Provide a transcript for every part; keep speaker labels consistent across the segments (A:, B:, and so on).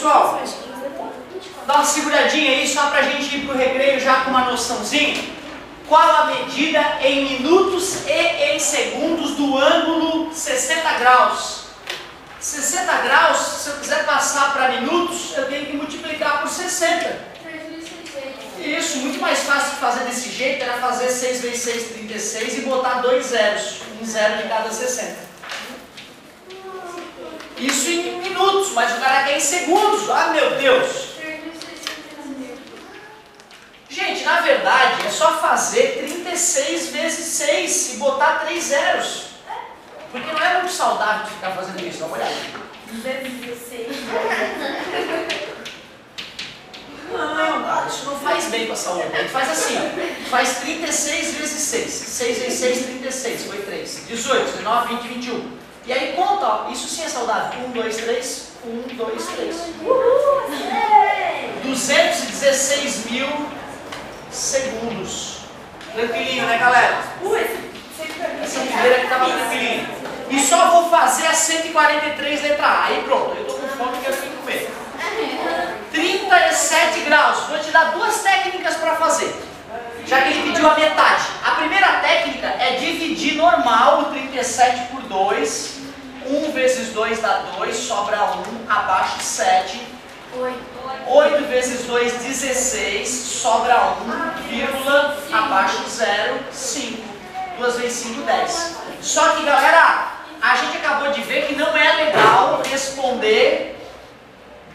A: Pessoal, dá uma seguradinha aí só pra gente ir pro recreio já com uma noçãozinha. Qual a medida em minutos e em segundos do ângulo 60 graus? 60 graus, se eu quiser passar para minutos, eu tenho que multiplicar por 60. Isso, muito mais fácil de fazer desse jeito era fazer 6 vezes 6, 36 e botar dois zeros, um zero de cada 60. Isso em minutos, mas o cara quer em segundos. Ah, meu Deus! Gente, na verdade, é só fazer 36 vezes 6 e botar 3 zeros. Porque não é muito saudável ficar fazendo isso, dá uma olhada. Não, cara, isso não faz bem para a saúde. Faz assim, faz 36 vezes 6. 6 vezes 6, 36, foi 3. 18, 19, 20, 21. E aí conta, ó, isso sim é saudável. 1, 2, 3, 1, 2, 3. 216 mil segundos. Tranquilinho, né, galera? Essa primeira aqui estava tranquilinha. E só vou fazer a 143 letra A. Aí pronto, eu tô com fome e quero comer. 37 graus. Vou te dar duas técnicas para fazer. Já que ele pediu a metade. A primeira técnica é dividir normal o 37 por 2. 1 vezes 2 dá 2, sobra 1, abaixo 7. 8 vezes 2, 16, sobra 1, vírgula, abaixo 0, 5. 2 vezes 5, 10. Só que, galera, a gente acabou de ver que não é legal responder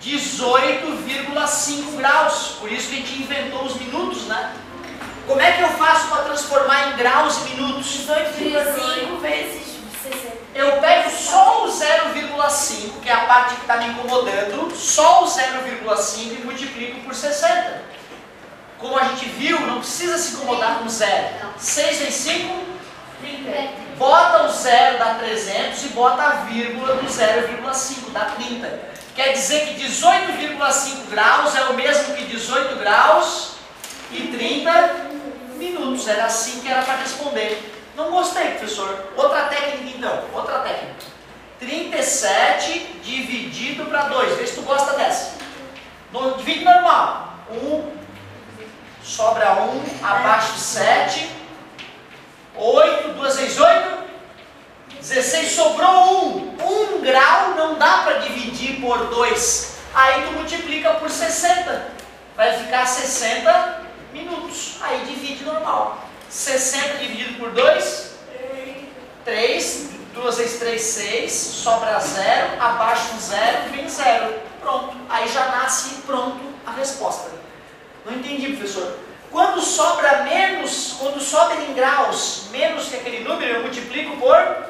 A: 18,5 graus. Por isso que a gente inventou os minutos, né? Como é que eu faço para transformar em graus e minutos?
B: 18,5 vezes 60.
A: Eu 0,5, que é a parte que está me incomodando, só o 0,5 e multiplico por 60. Como a gente viu, não precisa se incomodar com zero. 6 vezes 5,
B: 30.
A: bota o zero dá 300 e bota a vírgula do 0,5 dá 30. Quer dizer que 18,5 graus é o mesmo que 18 graus e 30 minutos. Era assim que era para responder. Não gostei, professor. Outra técnica então, outra técnica. 37 dividido para 2. Vê se tu gosta dessa. No, divide normal. 1, sobra 1, abaixo 7. 8, 2 vezes 8. 16 sobrou 1. 1 grau não dá para dividir por 2. Aí tu multiplica por 60. Vai ficar 60 minutos. Aí divide normal. 60 dividido por 2, 3, 2 vezes 3, 6, sobra 0, abaixo 0, vem 0. Pronto. Aí já nasce pronto a resposta. Não entendi, professor. Quando sobra menos, quando sobra em graus menos que aquele número, eu multiplico por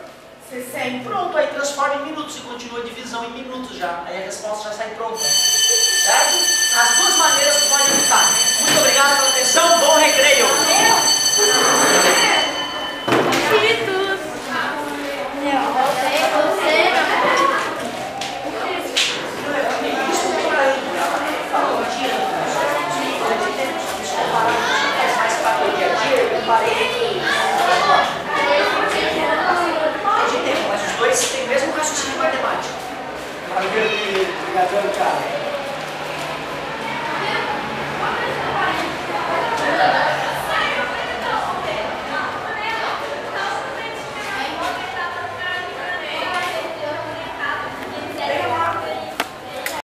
B: 60.
A: Pronto, aí transforma em minutos e continua a divisão em minutos já. Aí a resposta já sai pronta.